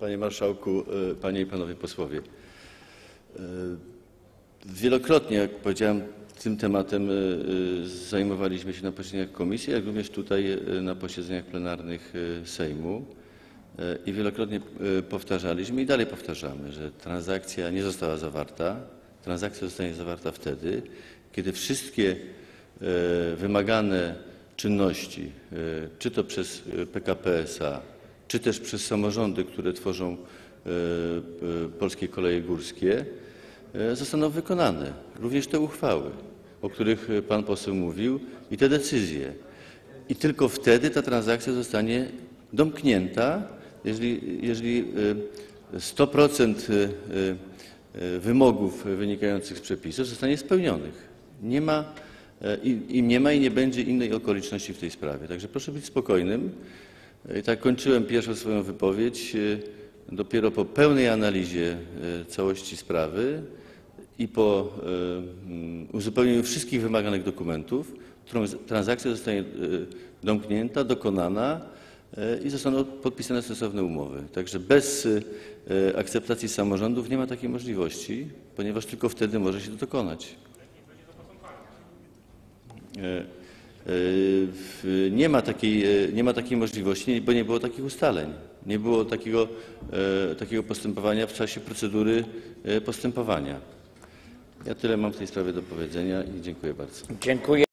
Panie Marszałku, e, Panie i Panowie Posłowie. E, Wielokrotnie, jak powiedziałem, tym tematem e, zajmowaliśmy się na posiedzeniach komisji, jak również tutaj na posiedzeniach plenarnych Sejmu. I wielokrotnie powtarzaliśmy i dalej powtarzamy, że transakcja nie została zawarta. Transakcja zostanie zawarta wtedy, kiedy wszystkie wymagane czynności, czy to przez PKP SA, czy też przez samorządy, które tworzą e, e, Polskie Koleje Górskie, e, zostaną wykonane. Również te uchwały, o których pan poseł mówił i te decyzje. I tylko wtedy ta transakcja zostanie domknięta, jeżeli, jeżeli e, 100% e, e, wymogów wynikających z przepisów zostanie spełnionych. Nie ma i, i nie ma i nie będzie innej okoliczności w tej sprawie. Także proszę być spokojnym. I tak kończyłem pierwszą swoją wypowiedź. e, Dopiero po pełnej analizie e, całości sprawy i po e, mm, uzupełnieniu wszystkich wymaganych dokumentów, transakcja zostanie domknięta, dokonana i zostaną podpisane stosowne umowy. Także bez akceptacji samorządów nie ma takiej możliwości, ponieważ tylko wtedy może się to dokonać. Nie ma takiej, e, nie ma takiej możliwości, bo nie było takich ustaleń. Nie było takiego, e, takiego postępowania w czasie procedury e, postępowania. Ja tyle mam w tej sprawie do powiedzenia i dziękuję bardzo. Dziękuję.